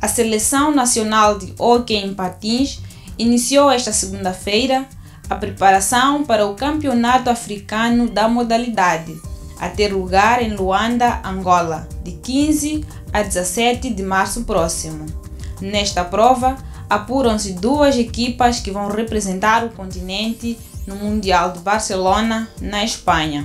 A Seleção Nacional de Hockey em Patins iniciou esta segunda-feira a preparação para o Campeonato Africano da modalidade, a ter lugar em Luanda, Angola, de 15 a 17 de março próximo. Nesta prova, apuram-se duas equipas que vão representar o continente no Mundial de Barcelona, na Espanha.